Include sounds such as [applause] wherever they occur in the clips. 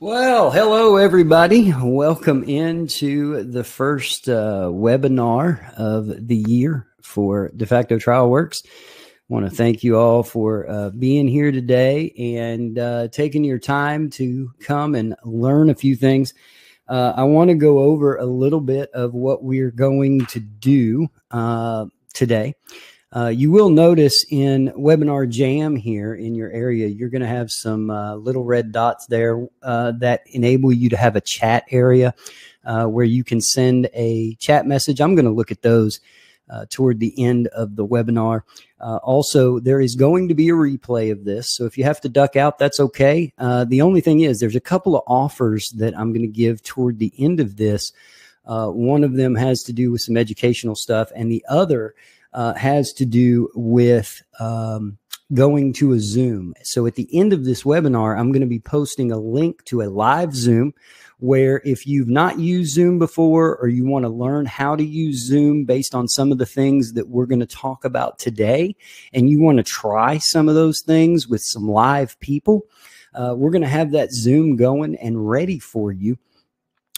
Well, hello, everybody. Welcome into the first uh, webinar of the year for DeFacto Trialworks. I want to thank you all for uh, being here today and uh, taking your time to come and learn a few things. Uh, I want to go over a little bit of what we're going to do uh, today. Uh, you will notice in WebinarJam here in your area, you're going to have some uh, little red dots there uh, that enable you to have a chat area uh, where you can send a chat message. I'm going to look at those uh, toward the end of the webinar. Also, there is going to be a replay of this. So if you have to duck out, that's okay. the only thing is, there's a couple of offers that I'm going to give toward the end of this. one of them has to do with some educational stuff, and the other uh, has to do with um, going to a Zoom. So at the end of this webinar, I'm going to be posting a link to a live Zoom where if you've not used Zoom before or you want to learn how to use Zoom based on some of the things that we're going to talk about today, and you want to try some of those things with some live people, uh, we're going to have that Zoom going and ready for you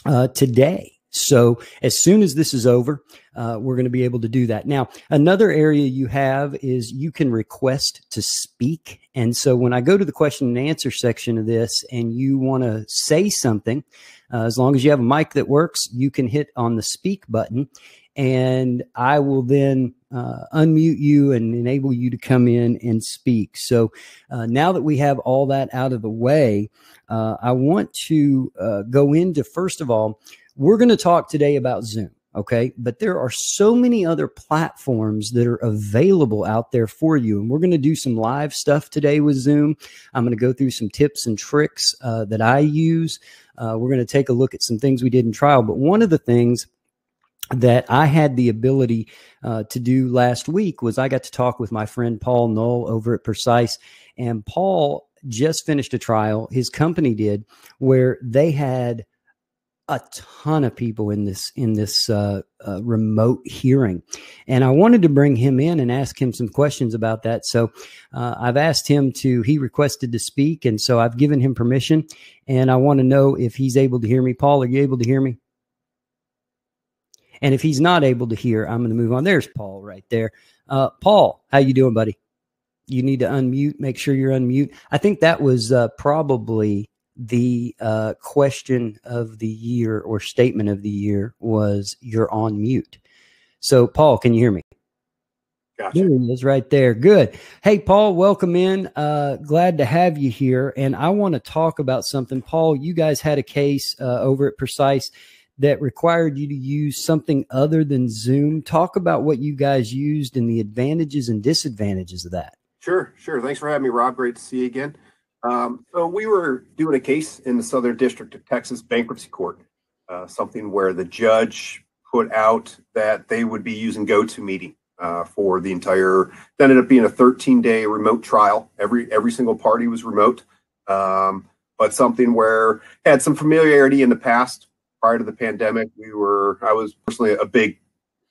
uh, today. So as soon as this is over, uh, we're going to be able to do that. Now, another area you have is you can request to speak. And so when I go to the question and answer section of this and you want to say something, uh, as long as you have a mic that works, you can hit on the speak button and I will then uh, unmute you and enable you to come in and speak. So uh, now that we have all that out of the way, uh, I want to uh, go into, first of all, we're going to talk today about Zoom. Okay. But there are so many other platforms that are available out there for you. And we're going to do some live stuff today with Zoom. I'm going to go through some tips and tricks uh, that I use. Uh, we're going to take a look at some things we did in trial. But one of the things that I had the ability uh, to do last week was I got to talk with my friend Paul Knoll over at Precise. And Paul just finished a trial, his company did, where they had a ton of people in this in this uh, uh, remote hearing, and I wanted to bring him in and ask him some questions about that. So uh, I've asked him to. He requested to speak, and so I've given him permission. And I want to know if he's able to hear me. Paul, are you able to hear me? And if he's not able to hear, I'm going to move on. There's Paul right there. Uh, Paul, how you doing, buddy? You need to unmute. Make sure you're unmute. I think that was uh, probably the uh, question of the year or statement of the year was you're on mute. So, Paul, can you hear me? Gotcha. There he is right there. Good. Hey, Paul, welcome in. Uh, glad to have you here. And I want to talk about something. Paul, you guys had a case uh, over at Precise that required you to use something other than Zoom. Talk about what you guys used and the advantages and disadvantages of that. Sure, sure. Thanks for having me, Rob. Great to see you again. Um, so we were doing a case in the Southern District of Texas Bankruptcy Court, uh, something where the judge put out that they would be using GoToMeeting uh, for the entire. That ended up being a 13-day remote trial. Every every single party was remote, um, but something where had some familiarity in the past. Prior to the pandemic, we were. I was personally a big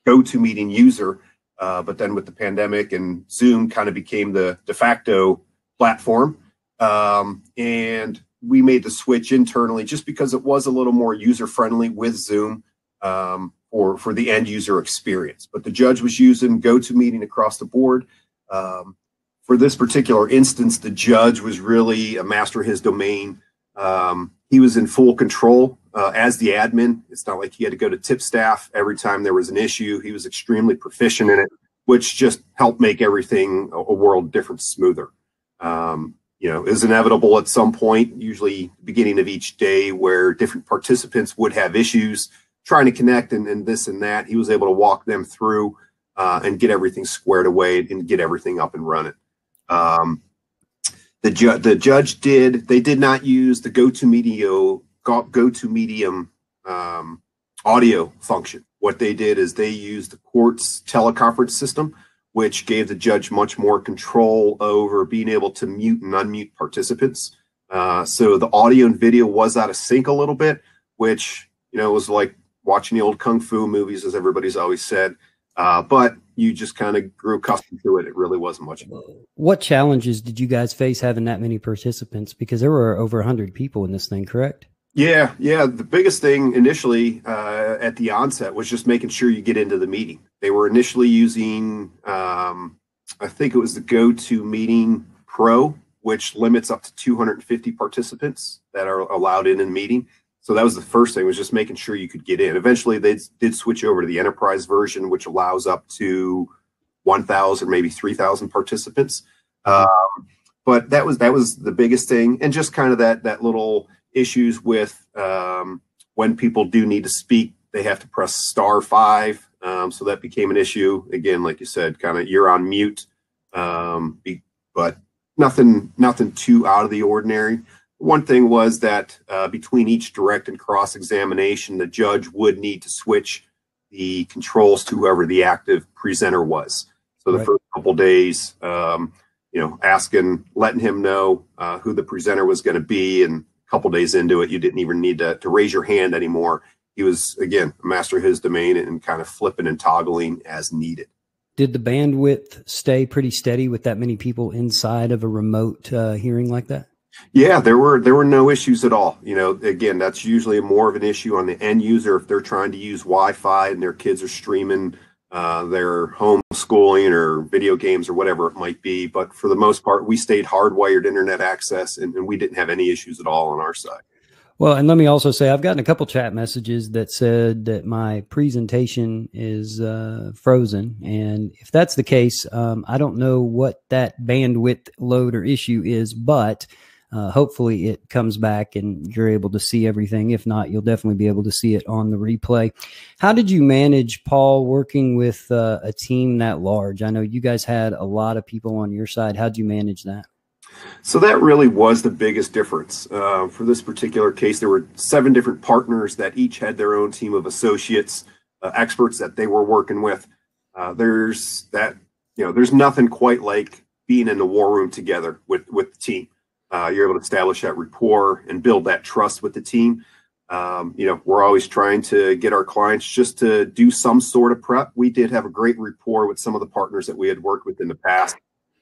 GoToMeeting user, uh, but then with the pandemic and Zoom kind of became the de facto platform. Um, and we made the switch internally just because it was a little more user friendly with Zoom um, for, for the end user experience. But the judge was using GoToMeeting across the board. Um, for this particular instance, the judge was really a master of his domain. Um, he was in full control uh, as the admin. It's not like he had to go to tip staff every time there was an issue. He was extremely proficient in it, which just helped make everything a, a world different smoother. Um, you know, is inevitable at some point, usually beginning of each day, where different participants would have issues trying to connect and, and this and that. He was able to walk them through uh, and get everything squared away and get everything up and running. Um, the, ju- the judge did, they did not use the GoToMeeting, GoToMeeting um, audio function. What they did is they used the court's teleconference system which gave the judge much more control over being able to mute and unmute participants. Uh, so the audio and video was out of sync a little bit, which you know was like watching the old kung fu movies, as everybody's always said. Uh, but you just kind of grew accustomed to it. It really wasn't much. What challenges did you guys face having that many participants? Because there were over 100 people in this thing, correct? Yeah, yeah. The biggest thing initially uh, at the onset was just making sure you get into the meeting. They were initially using, um, I think it was the GoToMeeting Pro, which limits up to 250 participants that are allowed in in the meeting. So that was the first thing was just making sure you could get in. Eventually, they did switch over to the enterprise version, which allows up to 1,000, maybe 3,000 participants. Um, but that was that was the biggest thing, and just kind of that that little issues with um, when people do need to speak, they have to press star five. Um, so that became an issue again, like you said, kind of you're on mute. Um, be, but nothing nothing too out of the ordinary. One thing was that uh, between each direct and cross examination, the judge would need to switch the controls to whoever the active presenter was. So the right. first couple days, um, you know, asking, letting him know uh, who the presenter was going to be, and couple days into it, you didn't even need to, to raise your hand anymore. He was again a master of his domain and kind of flipping and toggling as needed. Did the bandwidth stay pretty steady with that many people inside of a remote uh, hearing like that? Yeah, there were there were no issues at all. You know, again, that's usually more of an issue on the end user if they're trying to use Wi-Fi and their kids are streaming uh, their homeschooling or video games or whatever it might be. But for the most part, we stayed hardwired internet access, and, and we didn't have any issues at all on our side. Well, and let me also say, I've gotten a couple chat messages that said that my presentation is uh, frozen. And if that's the case, um, I don't know what that bandwidth load or issue is, but uh, hopefully it comes back and you're able to see everything. If not, you'll definitely be able to see it on the replay. How did you manage, Paul, working with uh, a team that large? I know you guys had a lot of people on your side. How did you manage that? So that really was the biggest difference. Uh, for this particular case, there were seven different partners that each had their own team of associates, uh, experts that they were working with. Uh, there's that, you know, there's nothing quite like being in the war room together with with the team. Uh, you're able to establish that rapport and build that trust with the team. Um, you know, we're always trying to get our clients just to do some sort of prep. We did have a great rapport with some of the partners that we had worked with in the past,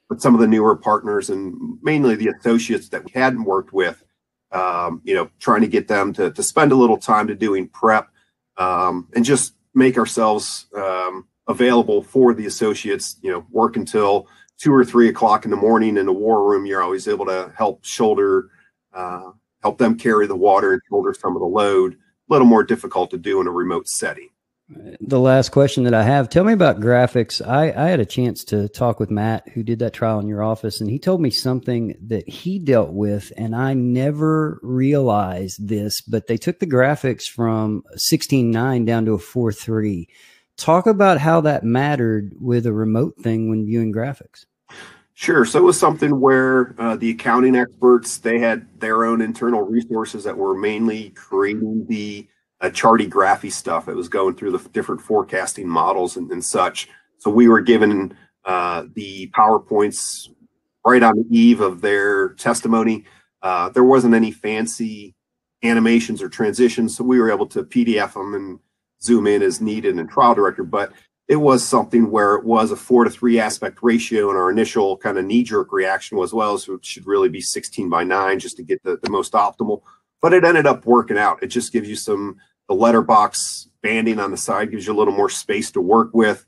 but some of the newer partners and mainly the associates that we hadn't worked with, um, you know, trying to get them to, to spend a little time to doing prep um, and just make ourselves um, available for the associates, you know, work until two or three o'clock in the morning in the war room, you're always able to help shoulder, uh, help them carry the water and shoulder some of the load. A little more difficult to do in a remote setting. The last question that I have, tell me about graphics. I, I had a chance to talk with Matt, who did that trial in your office, and he told me something that he dealt with, and I never realized this, but they took the graphics from 16.9 down to a 4.3. Talk about how that mattered with a remote thing when viewing graphics. Sure. So it was something where uh, the accounting experts they had their own internal resources that were mainly creating the uh, charty graphy stuff. It was going through the different forecasting models and, and such. So we were given uh, the powerpoints right on the eve of their testimony. Uh, there wasn't any fancy animations or transitions, so we were able to PDF them and zoom in as needed in TrialDirector. But it was something where it was a four to three aspect ratio and our initial kind of knee jerk reaction was well so it should really be 16 by 9 just to get the, the most optimal but it ended up working out it just gives you some the letterbox banding on the side gives you a little more space to work with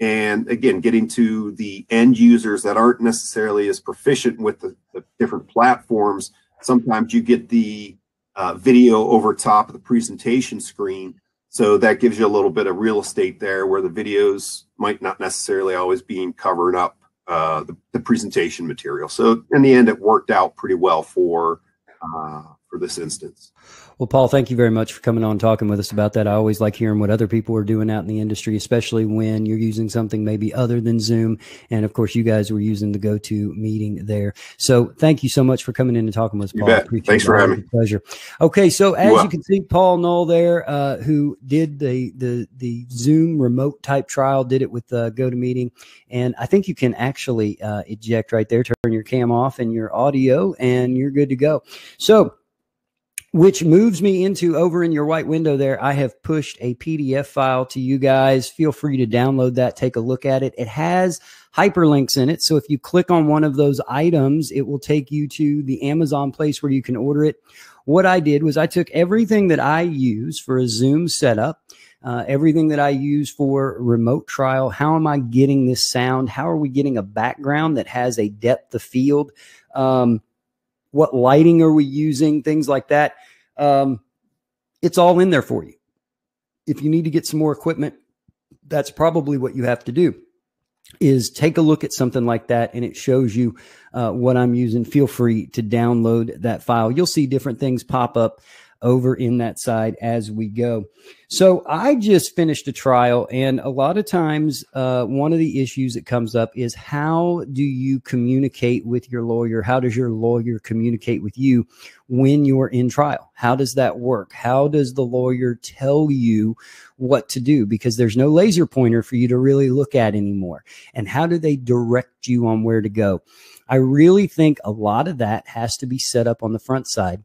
and again getting to the end users that aren't necessarily as proficient with the, the different platforms sometimes you get the uh, video over top of the presentation screen so that gives you a little bit of real estate there where the videos might not necessarily always being covering up uh, the, the, presentation material. So in the end, it worked out pretty well for uh, for this instance. Well, Paul, thank you very much for coming on and talking with us about that. I always like hearing what other people are doing out in the industry, especially when you're using something maybe other than Zoom. And of course, you guys were using the GoToMeeting there. So thank you so much for coming in and talking with us, Paul. Thanks for having me. Pleasure. Okay, so as you can see, Paul Knoll there, uh, who did the the the Zoom remote type trial, did it with uh, GoToMeeting, and I think you can actually uh, eject right there, turn your cam off and your audio, and you're good to go. So which moves me into over in your white window there. I have pushed a PDF file to you guys. Feel free to download that, take a look at it. It has hyperlinks in it. So if you click on one of those items, it will take you to the Amazon place where you can order it. What I did was I took everything that I use for a Zoom setup, uh, everything that I use for remote trial. How am I getting this sound? How are we getting a background that has a depth of field? Um, what lighting are we using? Things like that. Um, it's all in there for you. If you need to get some more equipment, that's probably what you have to do is take a look at something like that and it shows you uh, what I'm using. Feel free to download that file. You'll see different things pop up over in that side as we go. So I just finished a trial, and a lot of times, uh, one of the issues that comes up is how do you communicate with your lawyer? How does your lawyer communicate with you when you're in trial? How does that work? How does the lawyer tell you what to do? Because there's no laser pointer for you to really look at anymore. And how do they direct you on where to go? I really think a lot of that has to be set up on the front side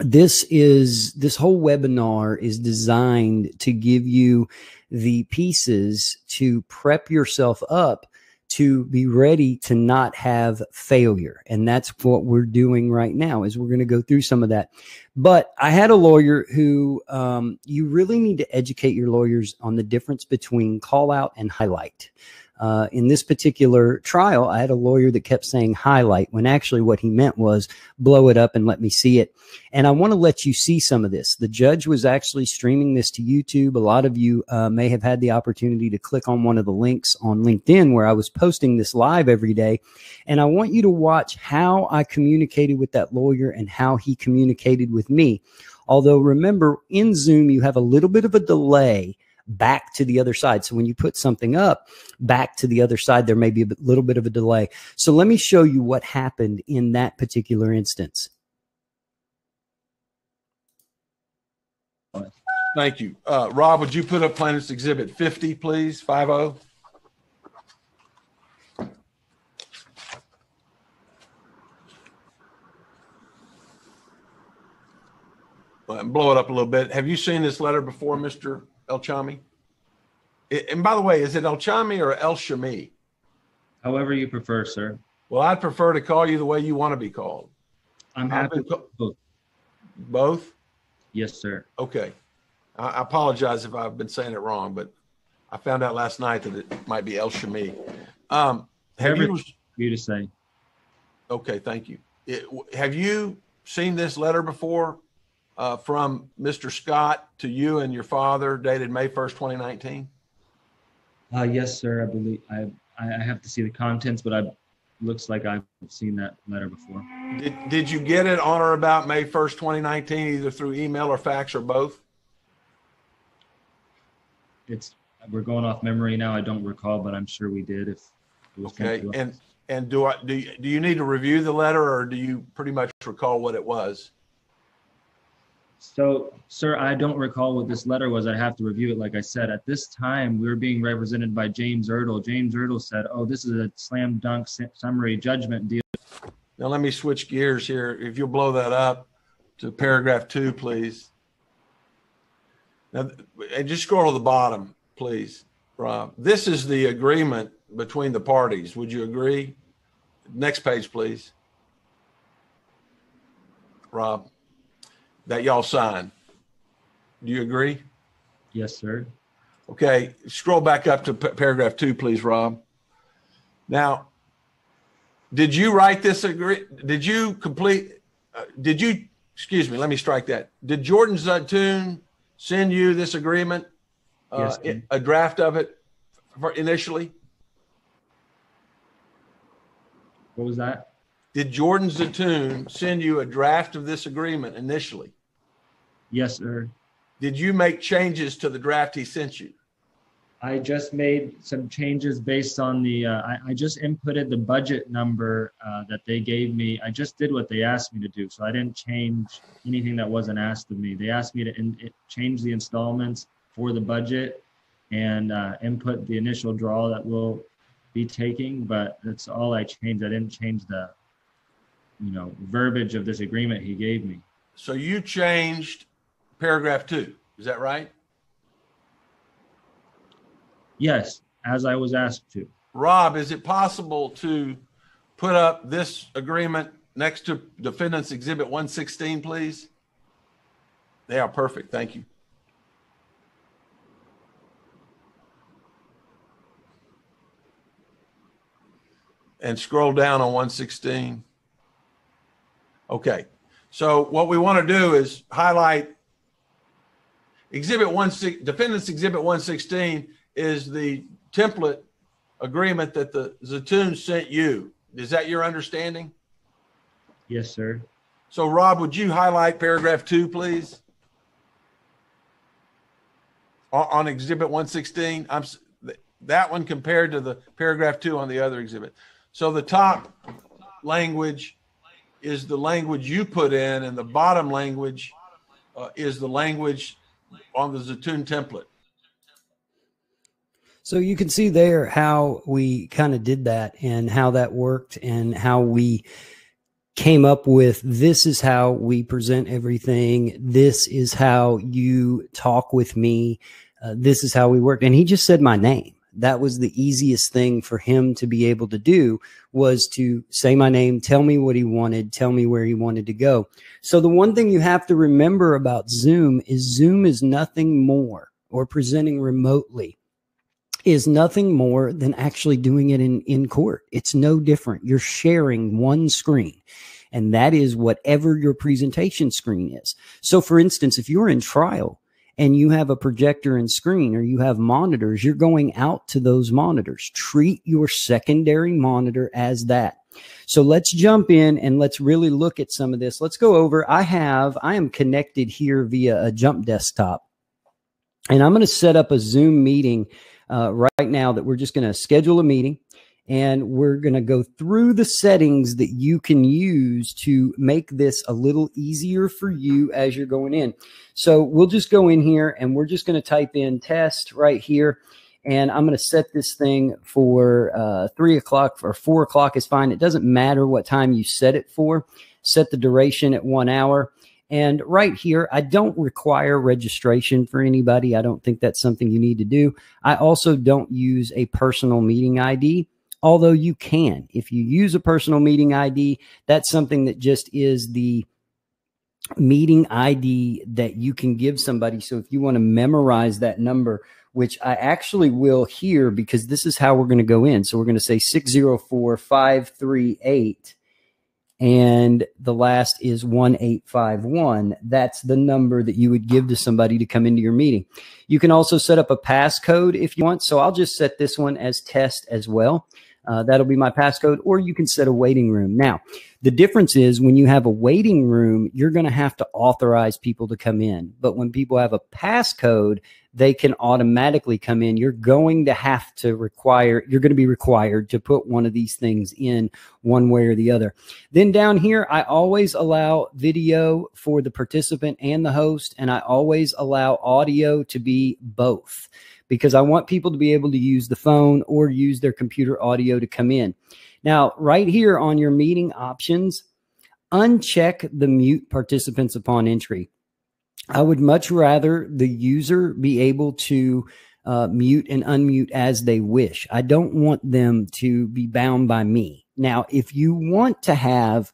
this is this whole webinar is designed to give you the pieces to prep yourself up to be ready to not have failure. And that's what we're doing right now is we're going to go through some of that. But i had a lawyer who um, you really need to educate your lawyers on the difference between call out and highlight uh, in this particular trial, I had a lawyer that kept saying highlight when actually what he meant was blow it up and let me see it. And I want to let you see some of this. The judge was actually streaming this to YouTube. A lot of you uh, may have had the opportunity to click on one of the links on LinkedIn where I was posting this live every day. And I want you to watch how I communicated with that lawyer and how he communicated with me. Although remember, in Zoom, you have a little bit of a delay back to the other side. So when you put something up back to the other side, there may be a little bit of a delay. So let me show you what happened in that particular instance. Thank you. Uh, Rob, would you put up Plaintiff's Exhibit 50, please? 50. blow it up a little bit. Have you seen this letter before, Mr. El Chami? And by the way, is it El Chami or El Shami? However you prefer, sir. Well, I'd prefer to call you the way you want to be called. I'm happy both. Both? Yes, sir. Okay. I apologize if I've been saying it wrong, but I found out last night that it might be El Shami. Um, have you, you to say. Okay, thank you. It, have you seen this letter before uh, from Mr. Scott to you and your father dated May 1st, 2019? Uh, yes, sir. I believe I, I have to see the contents, but I looks like I've seen that letter before. Did, did you get it on or about May 1st, 2019, either through email or fax or both? It's we're going off memory now. I don't recall, but I'm sure we did. If okay, and and do I do you, do you need to review the letter, or do you pretty much recall what it was? So, sir, I don't recall what this letter was. I have to review it. Like I said, at this time, we were being represented by James Ertl. James Ertl said, "Oh, this is a slam dunk summary judgment deal." Now, let me switch gears here. If you'll blow that up to paragraph two, please. Now, and just scroll to the bottom, please, Rob. This is the agreement between the parties. Would you agree? Next page, please. Rob that y'all signed. Do you agree? Yes, sir. Okay, scroll back up to p- paragraph two, please, Rob. Now, did you write this agree? Did you complete? Uh, did you? Excuse me. Let me strike that. Did Jordan Zatoon send you this agreement? Uh, yes, a draft of it for initially. What was that? Did Jordan Zatoon send you a draft of this agreement initially? Yes, sir. Did you make changes to the draft he sent you? I just made some changes based on the, uh, I, I, just inputted the budget number uh, that they gave me. I just did what they asked me to do. So I didn't change anything that wasn't asked of me. They asked me to in, it, change the installments for the budget and uh, input the initial draw that we'll be taking, but that's all I changed. I didn't change the, you know, verbiage of this agreement he gave me. So you changed paragraph two. Is that right? Yes, as I was asked to. Rob, is it possible to put up this agreement next to defendant's exhibit 116, please? They are perfect. Thank you. And scroll down on 116. Okay. So what we want to do is highlight exhibit one, defendant's exhibit 116 is the template agreement that the Zatoon sent you. Is that your understanding? Yes, sir. So, Rob, would you highlight paragraph two, please? On, on exhibit 116, I'm that one compared to the paragraph two on the other exhibit. So the top language is the language you put in, and the bottom language uh, is the language on the Zatoon template. So you can see there how we kind of did that and how that worked and how we came up with this is how we present everything. This is how you talk with me. Uh, this is how we work. And he just said my name. That was the easiest thing for him to be able to do was to say my name, tell me what he wanted, tell me where he wanted to go. So the one thing you have to remember about Zoom is Zoom is nothing more or presenting remotely is nothing more than actually doing it in, in court. It's no different. You're sharing one screen, and that is whatever your presentation screen is. So, for instance, if you're in trial and you have a projector and screen or you have monitors, you're going out to those monitors. Treat your secondary monitor as that. So let's jump in and let's really look at some of this. Let's go over. I have, I am connected here via a jump desktop and I'm going to set up a Zoom meeting uh, right now that we're just going to schedule a meeting and we're going to go through the settings that you can use to make this a little easier for you as you're going in. So we'll just go in here and we're just going to type in test right here. And I'm going to set this thing for uh, three o'clock or four o'clock is fine. It doesn't matter what time you set it for. Set the duration at one hour. And right here, I don't require registration for anybody. I don't think that's something you need to do. I also don't use a personal meeting ID, although you can. If you use a personal meeting ID, that's something that just is the meeting ID that you can give somebody. So if you want to memorize that number, which I actually will here because this is how we're going to go in. So we're going to say 604 538 and the last is 1851. That's the number that you would give to somebody to come into your meeting. You can also set up a passcode if you want. So I'll just set this one as test as well. Uh, that'll be my passcode, or you can set a waiting room. Now, the difference is when you have a waiting room, you're going to have to authorize people to come in. But when people have a passcode, they can automatically come in. You're going to have to require, you're going to be required to put one of these things in one way or the other. Then down here, I always allow video for the participant and the host, and I always allow audio to be both because I want people to be able to use the phone or use their computer audio to come in. Now, right here on your meeting options, uncheck the mute participants upon entry. I would much rather the user be able to uh, mute and unmute as they wish. I don't want them to be bound by me. Now, if you want to have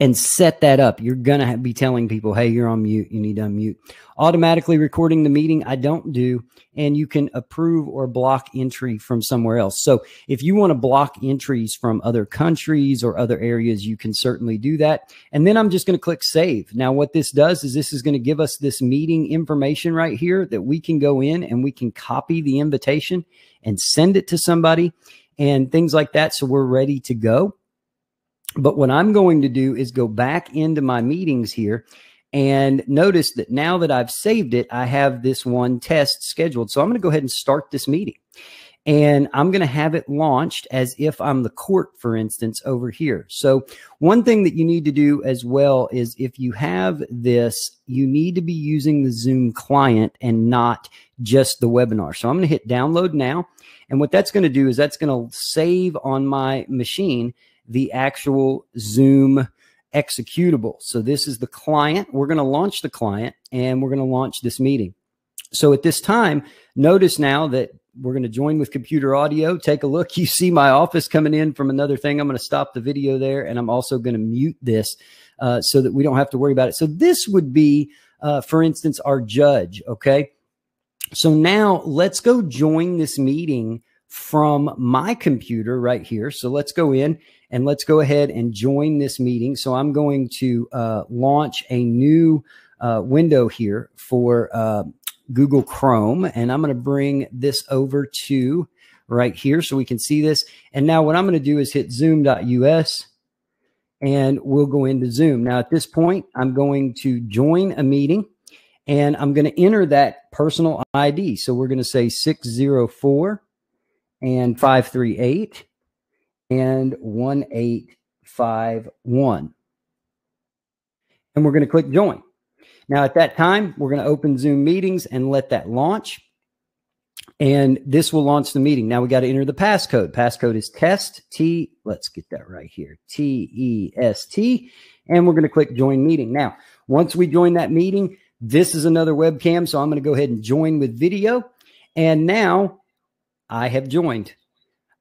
and set that up. You're going to be telling people, hey, you're on mute. You need to unmute. Automatically recording the meeting, I don't do. And you can approve or block entry from somewhere else. So if you want to block entries from other countries or other areas, you can certainly do that. And then I'm just going to click save. Now, what this does is this is going to give us this meeting information right here that we can go in and we can copy the invitation and send it to somebody and things like that. So we're ready to go. But what I'm going to do is go back into my meetings here and notice that now that I've saved it, I have this one test scheduled. So I'm going to go ahead and start this meeting. And I'm going to have it launched as if I'm the court, for instance, over here. So one thing that you need to do as well is if you have this, you need to be using the Zoom client and not just the webinar. So I'm going to hit download now. And what that's going to do is that's going to save on my machine the actual Zoom executable. So this is the client. We're going to launch the client and we're going to launch this meeting. So at this time, notice now that we're going to join with computer audio. Take a look. [laughs] You see my office coming in from another thing. I'm going to stop the video there and I'm also going to mute this uh, so that we don't have to worry about it. So this would be, uh, for instance, our judge. Okay. So now let's go join this meeting from my computer right here. So let's go in and let's go ahead and join this meeting. So I'm going to uh, launch a new uh, window here for uh, Google Chrome, and I'm going to bring this over to right here so we can see this. And now what I'm going to do is hit zoom.us and we'll go into Zoom. Now at this point, I'm going to join a meeting and I'm going to enter that personal ID. So we're going to say 604 and 538 and 1851. And we're going to click join. Now, at that time, we're going to open Zoom meetings and let that launch. And this will launch the meeting. Now we got to enter the passcode. Passcode is test T. Let's get that right here. T E S T. And we're going to click join meeting. Now, once we join that meeting, this is another webcam. So I'm going to go ahead and join with video. And now I have joined.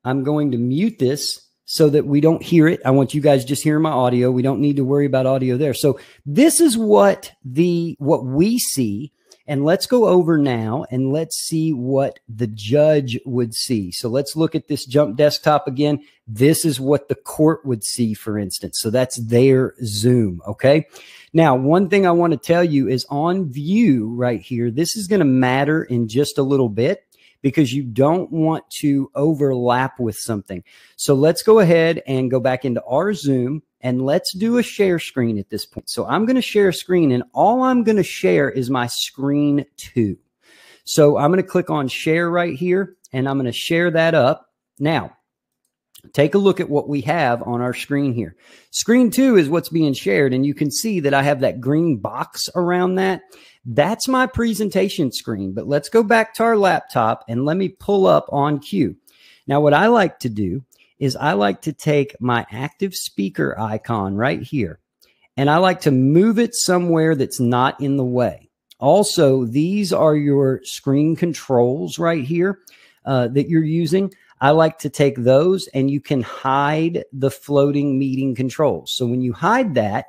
I'm going to mute this so that we don't hear it. I want you guys just hearing my audio. We don't need to worry about audio there. So this is what the what we see and let's go over now and let's see what the judge would see. So let's look at this jump desktop again. This is what the court would see, for instance. So that's their Zoom. Okay. Now, one thing I want to tell you is on view right here, this is going to matter in just a little bit because you don't want to overlap with something. So let's go ahead and go back into our Zoom and let's do a share screen at this point. So I'm going to share a screen and all I'm going to share is my screen two. So I'm going to click on share right here and I'm going to share that up. Now, take a look at what we have on our screen here. Screen two is what's being shared and you can see that I have that green box around that. That's my presentation screen, but let's go back to our laptop and let me pull up OnCue. Now, what I like to do is I like to take my active speaker icon right here and I like to move it somewhere that's not in the way. Also, these are your screen controls right here uh, that you're using. I like to take those and you can hide the floating meeting controls. So when you hide that,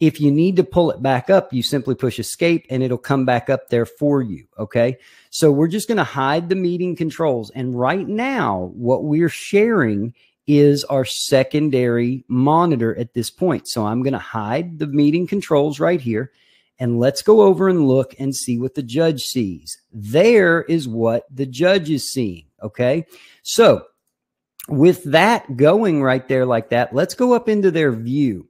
if you need to pull it back up, you simply push escape and it'll come back up there for you. Okay. So we're just going to hide the meeting controls. And right now, what we're sharing is our secondary monitor at this point. So I'm going to hide the meeting controls right here. And let's go over and look and see what the judge sees. There is what the judge is seeing. Okay. So with that going right there like that, let's go up into their view.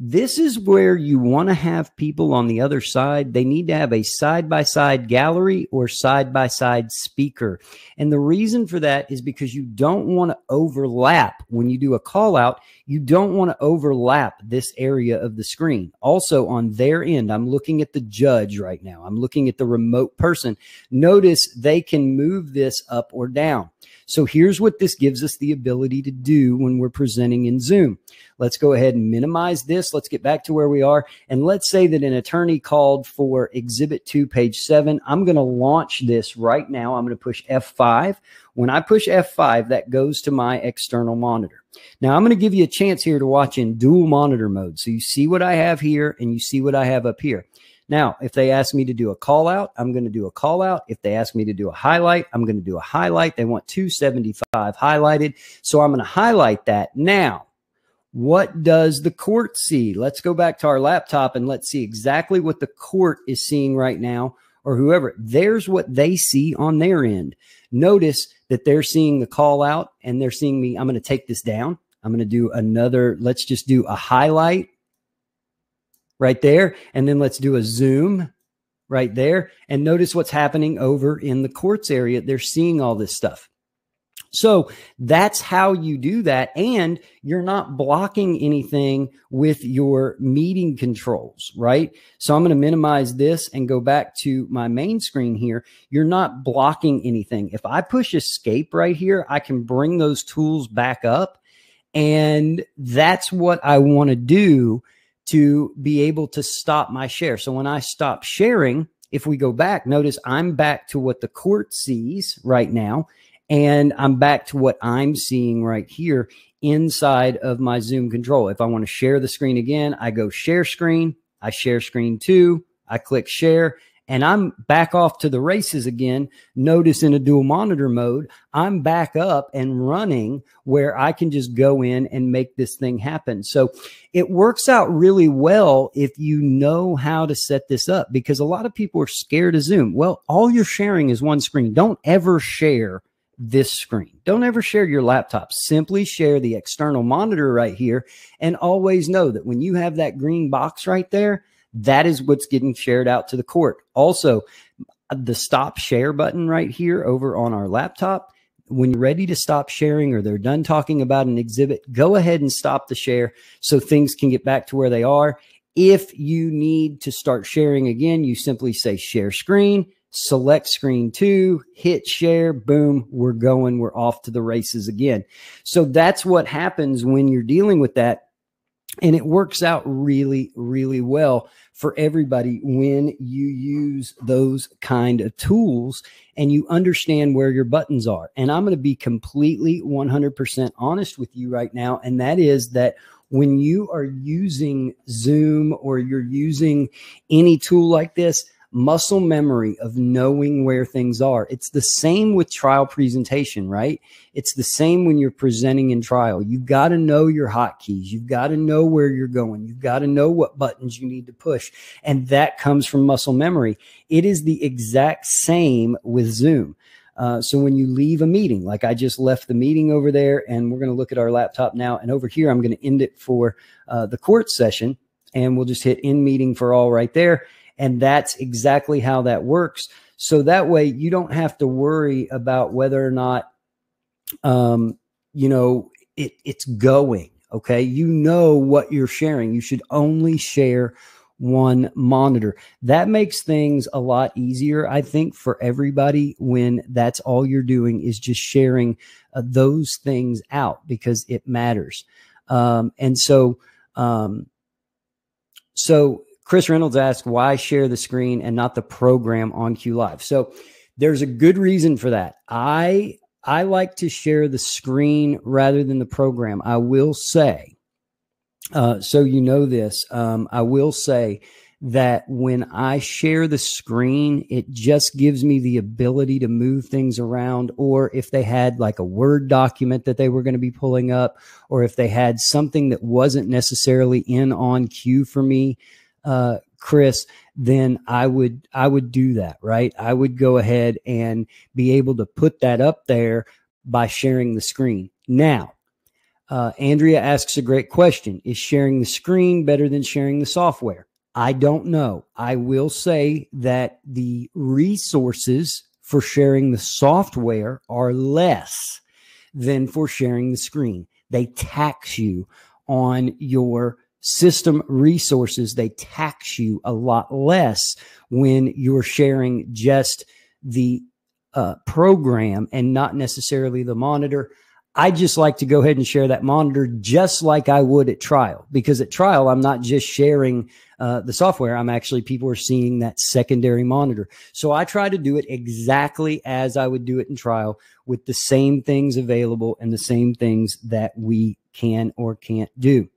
This is where you want to have people on the other side. They need to have a side by side gallery or side by side speaker. And the reason for that is because you don't want to overlap when you do a call out. You don't want to overlap this area of the screen. Also, on their end, I'm looking at the judge right now. I'm looking at the remote person. Notice they can move this up or down. So here's what this gives us the ability to do when we're presenting in Zoom. Let's go ahead and minimize this. Let's get back to where we are. And let's say that an attorney called for exhibit two, page seven. I'm going to launch this right now. I'm going to push F5. When I push F5, that goes to my external monitor. Now I'm going to give you a chance here to watch in dual monitor mode. So you see what I have here and you see what I have up here. Now, if they ask me to do a call out, I'm going to do a call out. If they ask me to do a highlight, I'm going to do a highlight. They want 275 highlighted. So I'm going to highlight that. Now, what does the court see? Let's go back to our laptop and let's see exactly what the court is seeing right now or whoever. There's what they see on their end. Notice that they're seeing the call out and they're seeing me. I'm going to take this down. I'm going to do another, let's just do a highlight right there. And then let's do a zoom right there. And notice what's happening over in the courts area. They're seeing all this stuff. So that's how you do that. And you're not blocking anything with your meeting controls, right? So I'm going to minimize this and go back to my main screen here. You're not blocking anything. If I push escape right here, I can bring those tools back up And that's what I want to do to be able to stop my share. So when I stop sharing, if we go back, notice I'm back to what the court sees right now. And I'm back to what I'm seeing right here inside of my Zoom control. If I want to share the screen again, I go share screen, I share screen two, I click share, and I'm back off to the races again. Notice in a dual monitor mode, I'm back up and running where I can just go in and make this thing happen. So it works out really well if you know how to set this up because a lot of people are scared of Zoom. Well, all you're sharing is one screen. Don't ever share this screen. Don't ever share your laptop. Simply share the external monitor right here and always know that when you have that green box right there, that is what's getting shared out to the court. Also, the stop share button right here over on our laptop. When you're ready to stop sharing or they're done talking about an exhibit, go ahead and stop the share so things can get back to where they are. If you need to start sharing again, you simply say share screen select screen two, hit share, boom, we're going, we're off to the races again. So that's what happens when you're dealing with that. And it works out really, really well for everybody when you use those kind of tools and you understand where your buttons are. And I'm going to be completely 100% honest with you right now. And that is that when you are using Zoom or you're using any tool like this, muscle memory of knowing where things are. It's the same with trial presentation, right? It's the same when you're presenting in trial. You've got to know your hotkeys. You've got to know where you're going. You've got to know what buttons you need to push. And that comes from muscle memory. It is the exact same with Zoom. Uh, so when you leave a meeting, like I just left the meeting over there, and we're going to look at our laptop now, and over here I'm going to end it for uh, the court session, and we'll just hit end meeting for all right there. And that's exactly how that works. So that way you don't have to worry about whether or not, um, you know, it, it's going. Okay. You know what you're sharing. You should only share one monitor. That makes things a lot easier, I think, for everybody when that's all you're doing is just sharing uh, those things out because it matters. Um, and so, um, so Chris Reynolds asked, why share the screen and not the program OnCue Live? So there's a good reason for that. I I like to share the screen rather than the program. I will say, uh, so you know this, um, I will say that when I share the screen, it just gives me the ability to move things around. Or if they had like a Word document that they were going to be pulling up, or if they had something that wasn't necessarily in OnCue for me, uh, Chris, then I would I would do that, right? I would go ahead and be able to put that up there by sharing the screen. Now, uh, Andrea asks a great question: Is sharing the screen better than sharing the software? I don't know. I will say that the resources for sharing the software are less than for sharing the screen. They tax you on your system resources, they tax you a lot less when you're sharing just the uh, program and not necessarily the monitor. I just like to go ahead and share that monitor just like I would at trial because at trial, I'm not just sharing uh, the software. I'm actually, people are seeing that secondary monitor. So I try to do it exactly as I would do it in trial with the same things available and the same things that we can or can't do.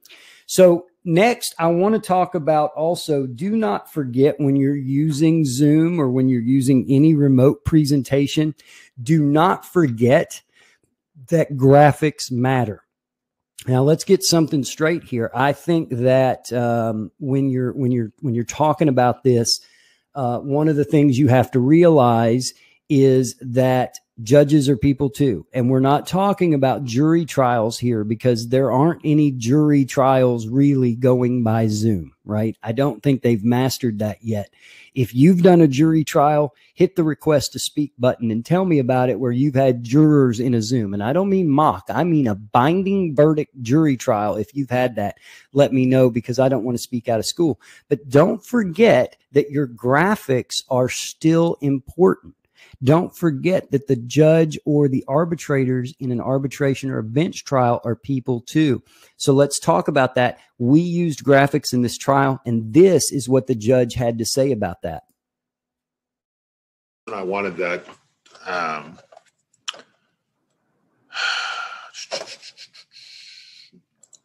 So Next, I want to talk about also do not forget when you're using Zoom or when you're using any remote presentation, do not forget that graphics matter. Now let's get something straight here. I think that um, when you're when you're when you're talking about this, uh, one of the things you have to realize is that judges are people too. And we're not talking about jury trials here because there aren't any jury trials really going by Zoom, right? I don't think they've mastered that yet. If you've done a jury trial, hit the request to speak button and tell me about it where you've had jurors in a Zoom. And I don't mean mock, I mean a binding verdict jury trial. If you've had that, let me know because I don't want to speak out of school. But don't forget that your graphics are still important Don't forget that the judge or the arbitrators in an arbitration or a bench trial are people too. So let's talk about that. We used graphics in this trial, and this is what the judge had to say about that. I wanted that. Um, [sighs]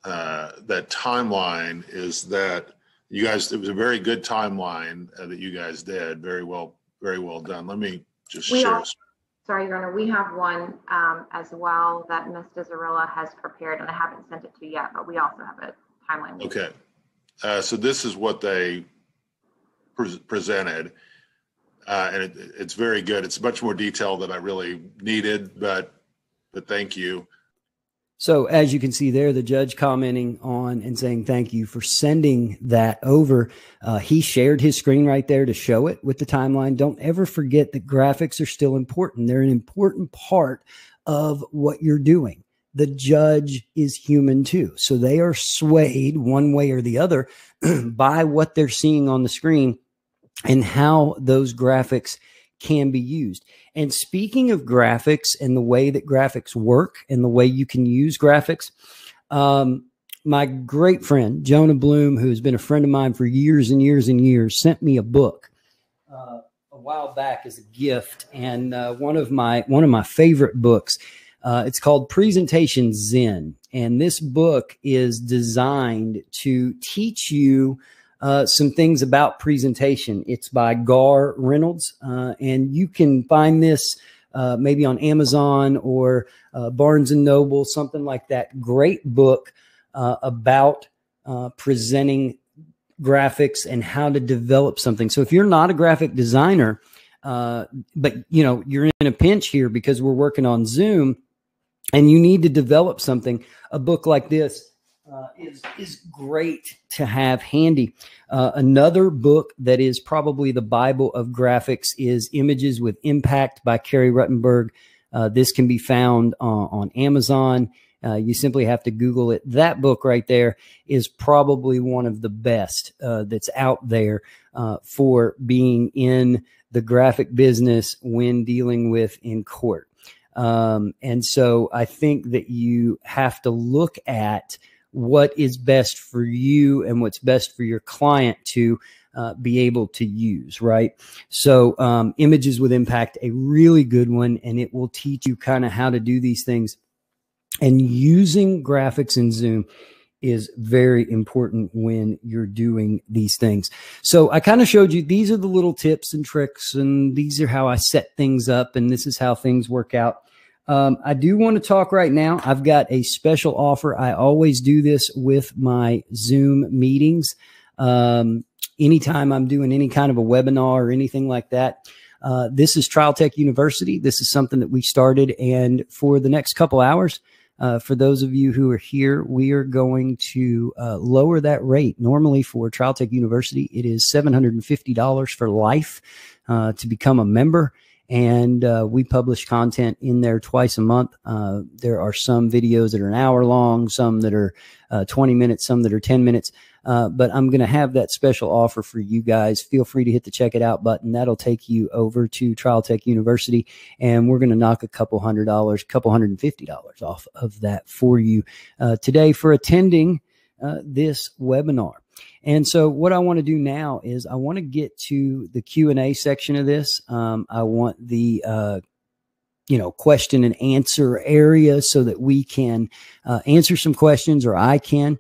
uh, that timeline is that you guys it was a very good timeline uh, that you guys did very well very well done let me just We share are- Sorry, Your Honor, we have one um, as well that Ms. Desarilla has prepared, and I haven't sent it to you yet, but we also have a timeline. okay uh, so this is what they pre- presented uh, and it, it's very good it's much more detailed than i really needed but but thank you So, as you can see there, the judge commenting on and saying thank you for sending that over. Uh, he shared his screen right there to show it with the timeline. Don't ever forget that graphics are still important, they're an important part of what you're doing. The judge is human too. So, they are swayed one way or the other [clears throat] by what they're seeing on the screen and how those graphics can be used. And speaking of graphics and the way that graphics work and the way you can use graphics, um, my great friend Jonah Bloom, who has been a friend of mine for years and years and years, sent me a book uh, a while back as a gift, and uh, one of my one of my favorite books. Uh, it's called Presentation Zen, and this book is designed to teach you uh, some things about presentation. It's by Garr Reynolds, uh, and you can find this uh, maybe on Amazon or uh, Barnes and Noble, something like that. Great book uh, about uh, presenting graphics and how to develop something. So if you're not a graphic designer, but you know you're in a pinch here because we're working on Zoom, and you need to develop something, a book like this uh, is is great to have handy. Uh, another book that is probably the Bible of graphics is Images with Impact by Kerri Ruttenberg. Uh, this can be found on, on Amazon. Uh, you simply have to Google it. That book right there is probably one of the best uh, that's out there uh, for being in the graphic business when dealing with in court. Um, and so I think that you have to look at what is best for you and what's best for your client to uh, be able to use, right? So, um, Images with Impact, a really good one, and it will teach you kind of how to do these things. And using graphics in Zoom is very important when you're doing these things. So, I kind of showed you these are the little tips and tricks, and these are how I set things up, and this is how things work out. Um, I do want to talk right now. I've got a special offer. I always do this with my Zoom meetings. Um, anytime I'm doing any kind of a webinar or anything like that. Uh, this is Trial Tech University. This is something that we started. And for the next couple hours, uh, for those of you who are here, we are going to uh, lower that rate. Normally for Trial Tech University, it is $750 for life uh, to become a member and uh, we publish content in there twice a month. Uh, there are some videos that are an hour long, some that are uh, 20 minutes, some that are 10 minutes. Uh, but I'm going to have that special offer for you guys. Feel free to hit the check it out button. That'll take you over to Trial Tech University, and we're going to knock a couple hundred dollars, a couple hundred and fifty dollars off of that for you uh, today for attending uh, this webinar. And so what I want to do now is I want to get to the Q&A section of this. Um, I want the, uh, you know, question and answer area so that we can uh, answer some questions or I can.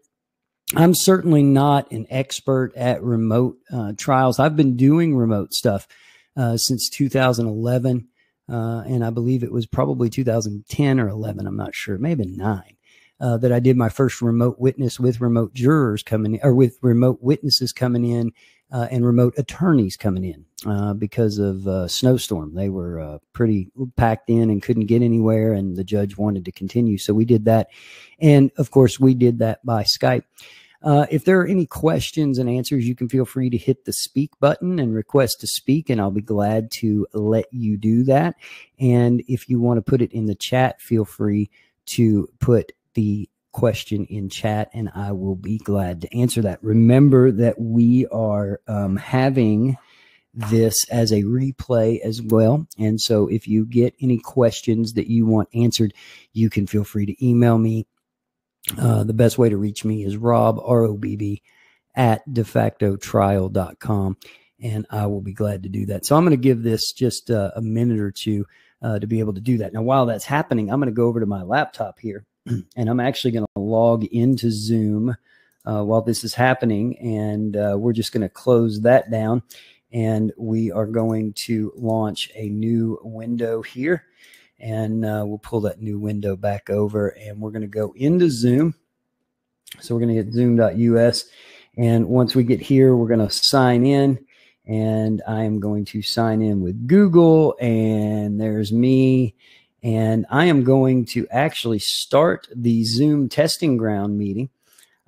I'm certainly not an expert at remote uh, trials. I've been doing remote stuff uh, since 2011. Uh, and I believe it was probably 2010 or 11. I'm not sure. Maybe nine uh, that I did my first remote witness with remote jurors coming in, or with remote witnesses coming in, uh, and remote attorneys coming in uh, because of uh, snowstorm. They were uh, pretty packed in and couldn't get anywhere, and the judge wanted to continue, so we did that. And of course, we did that by Skype. Uh, if there are any questions and answers, you can feel free to hit the speak button and request to speak, and I'll be glad to let you do that. And if you want to put it in the chat, feel free to put the question in chat and I will be glad to answer that. Remember that we are um, having this as a replay as well. And so if you get any questions that you want answered, you can feel free to email me. Uh, the best way to reach me is rob, R O B B, at defactotrial.com. And I will be glad to do that. So I'm going to give this just uh, a minute or two uh, to be able to do that. Now, while that's happening, I'm going to go over to my laptop here [clears throat] and I'm actually going to log into Zoom uh, while this is happening. And uh, we're just going to close that down and we are going to launch a new window here. And uh, we'll pull that new window back over and we're going to go into Zoom. So we're going to get zoom.us. And once we get here, we're going to sign in and I am going to sign in with Google. And there's me. And I am going to actually start the Zoom testing ground meeting.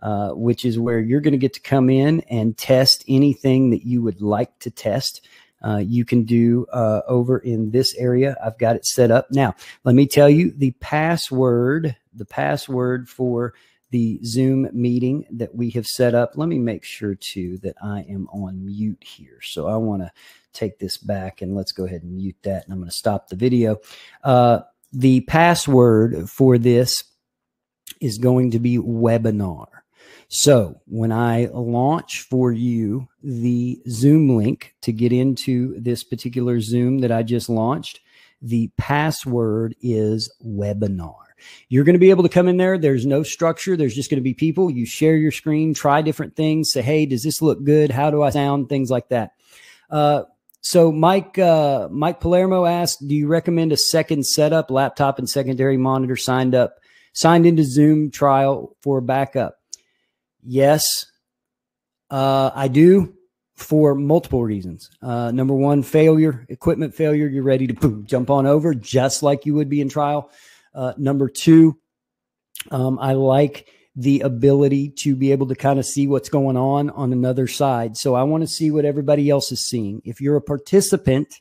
Uh, which is where you're going to get to come in and test anything that you would like to test. Uh, you can do uh, over in this area. I've got it set up. Now, let me tell you the password, the password for the Zoom meeting that we have set up. Let me make sure too that I am on mute here. So I want to take this back and let's go ahead and mute that. And I'm going to stop the video. Uh, the password for this is going to be webinar. So when I launch for you the Zoom link to get into this particular Zoom that I just launched, the password is webinar. You're going to be able to come in there. There's no structure. There's just going to be people. You share your screen, try different things, say, hey, does this look good? How do I sound? Things like that. Uh, so Mike uh, Mike Palermo asked, do you recommend a second setup, laptop and secondary monitor signed up, signed into Zoom trial for backup? Yes, uh, I do for multiple reasons. Uh, number one, failure, equipment failure. You're ready to boom, jump on over just like you would be in trial. Uh, number two, um, I like the ability to be able to kind of see what's going on on another side. So I want to see what everybody else is seeing. If you're a participant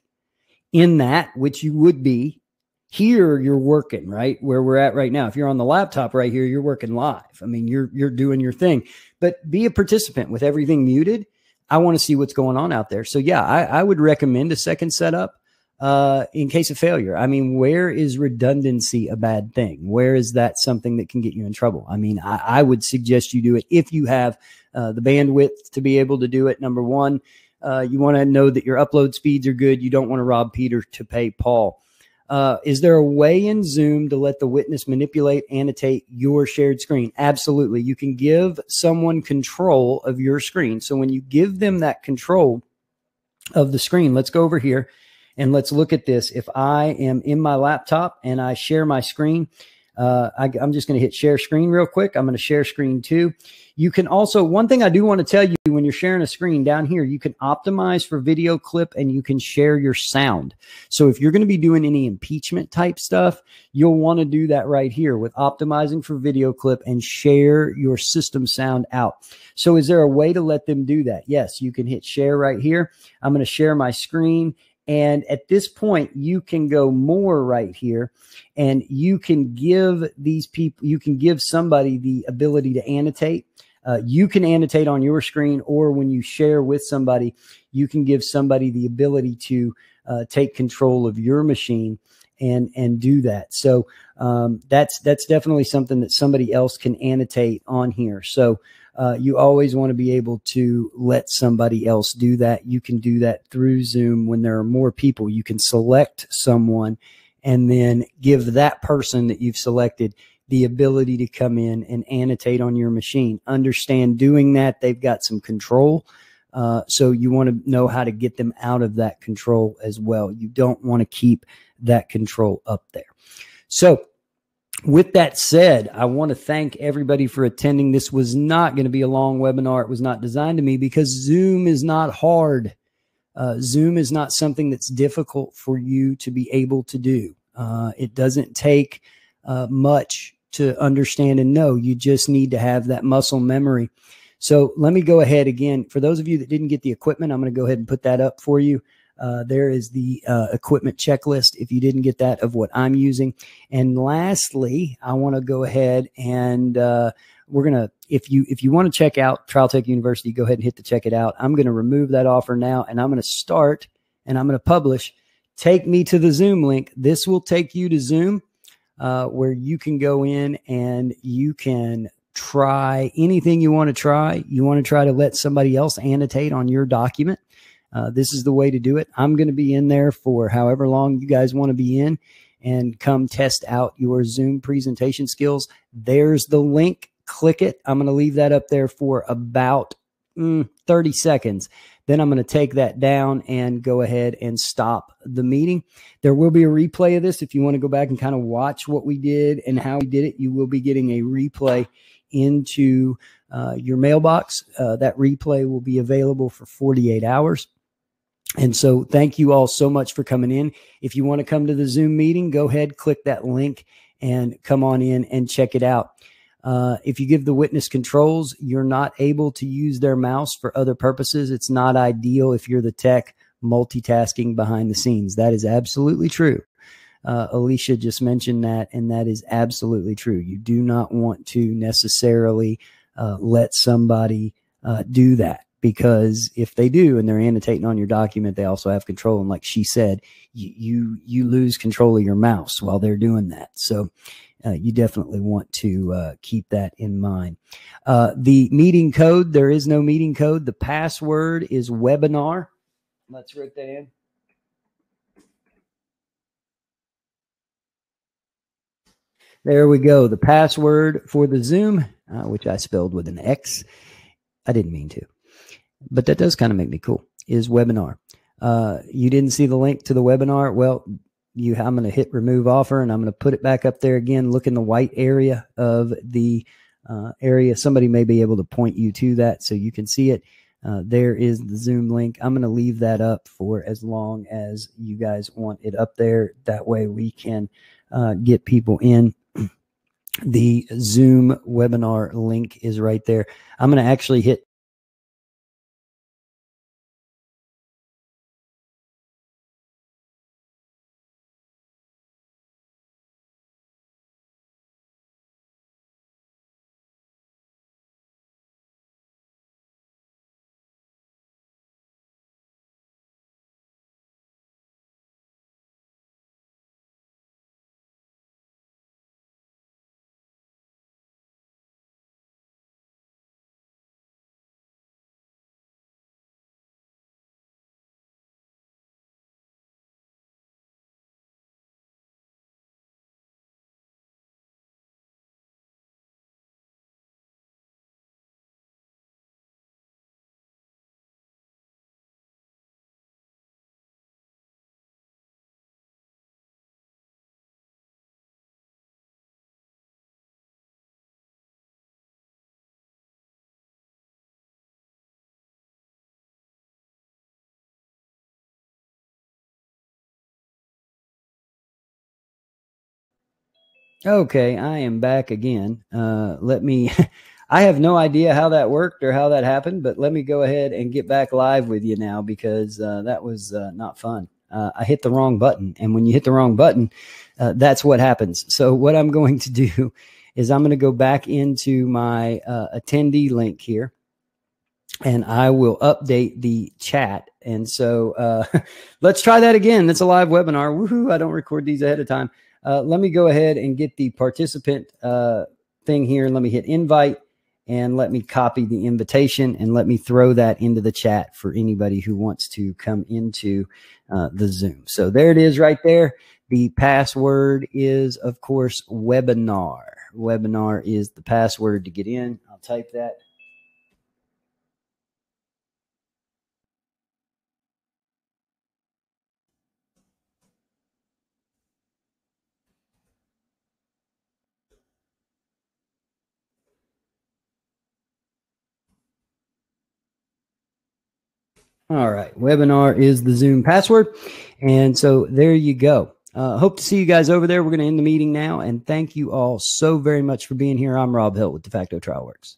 in that, which you would be, here you're working, right? Where we're at right now. If you're on the laptop right here, you're working live. I mean, you're you're doing your thing. But be a participant with everything muted. I want to see what's going on out there. So yeah, I, I would recommend a second setup uh, in case of failure. I mean, where is redundancy a bad thing? Where is that something that can get you in trouble? I mean, I, I would suggest you do it if you have uh, the bandwidth to be able to do it. Number one, uh, you want to know that your upload speeds are good. You don't want to rob Peter to pay Paul. Uh, is there a way in Zoom to let the witness manipulate, annotate your shared screen? Absolutely. You can give someone control of your screen. So when you give them that control of the screen, let's go over here and let's look at this. If I am in my laptop and I share my screen, uh, I, am just going to hit share screen real quick. I'm going to share screen too. You can also, one thing I do want to tell you when you're sharing a screen down here, you can optimize for video clip and you can share your sound. So if you're going to be doing any impeachment type stuff, you'll want to do that right here with optimizing for video clip and share your system sound out. So is there a way to let them do that? Yes, you can hit share right here. I'm going to share my screen and at this point, you can go more right here and you can give these people, you can give somebody the ability to annotate. Uh, you can annotate on your screen, or when you share with somebody, you can give somebody the ability to uh, take control of your machine and and do that. So um, that's that's definitely something that somebody else can annotate on here. So uh, you always want to be able to let somebody else do that. You can do that through Zoom when there are more people. You can select someone and then give that person that you've selected the ability to come in and annotate on your machine. Understand doing that, they've got some control. Uh, so you want to know how to get them out of that control as well. You don't want to keep that control up there. So with that said, I want to thank everybody for attending. This was not going to be a long webinar. It was not designed to me because Zoom is not hard. Uh, Zoom is not something that's difficult for you to be able to do. Uh, it doesn't take uh, much to understand and know. You just need to have that muscle memory. So let me go ahead again. For those of you that didn't get the equipment, I'm going to go ahead and put that up for you. Uh, there is the uh, equipment checklist if you didn't get that of what I'm using. And lastly, I want to go ahead and uh, we're going to if you if you want to check out Trial Tech University, go ahead and hit the check it out. I'm going to remove that offer now, and I'm going to start and I'm going to publish. Take me to the Zoom link. This will take you to Zoom, uh, where you can go in and you can try anything you want to try. You want to try to let somebody else annotate on your document. Uh, this is the way to do it. I'm going to be in there for however long you guys want to be in and come test out your Zoom presentation skills. There's the link. Click it. I'm going to leave that up there for about mm, 30 seconds. Then I'm going to take that down and go ahead and stop the meeting. There will be a replay of this. If you want to go back and kind of watch what we did and how we did it, you will be getting a replay into uh, your mailbox. Uh, that replay will be available for 48 hours. And so, thank you all so much for coming in. If you want to come to the Zoom meeting, go ahead, click that link, and come on in and check it out. Uh, if you give the witness controls, you're not able to use their mouse for other purposes. It's not ideal if you're the tech multitasking behind the scenes. That is absolutely true. Uh, Alicia just mentioned that, and that is absolutely true. You do not want to necessarily uh, let somebody uh, do that because if they do and they're annotating on your document, they also have control. And like she said, you you, you lose control of your mouse while they're doing that. So uh, you definitely want to uh, keep that in mind. Uh, the meeting code, there is no meeting code. The password is webinar. Let's write that in. There we go. The password for the Zoom, uh, which I spelled with an X. I didn't mean to, but that does kind of make me cool, is webinar. Uh, you didn't see the link to the webinar. Well, you I'm going to hit remove offer and I'm going to put it back up there again. Look in the white area of the uh, area. Somebody may be able to point you to that so you can see it. Uh, there is the Zoom link. I'm going to leave that up for as long as you guys want it up there. That way we can uh, get people in. [clears throat] The Zoom webinar link is right there. I'm going to actually hit Okay, I am back again. Uh, let me, [laughs] I have no idea how that worked or how that happened, but let me go ahead and get back live with you now because uh, that was uh, not fun. Uh, I hit the wrong button. And when you hit the wrong button, uh, that's what happens. So, what I'm [laughs] going to do is I'm going to go back into my uh, attendee link here and I will update the chat. And so, [laughs] let's try that again. It's a live webinar. Woohoo! I don't record these ahead of time. Uh, let me go ahead and get the participant uh, thing here and let me hit invite and let me copy the invitation and let me throw that into the chat for anybody who wants to come into uh, the Zoom. So there it is right there. The password is, of course, webinar. Webinar is the password to get in. I'll type that. All right. Webinar is the Zoom password. And so there you go. Uh, hope to see you guys over there. We're going to end the meeting now. And thank you all so very much for being here. I'm Robb Hill with DeFacto TrialWorks.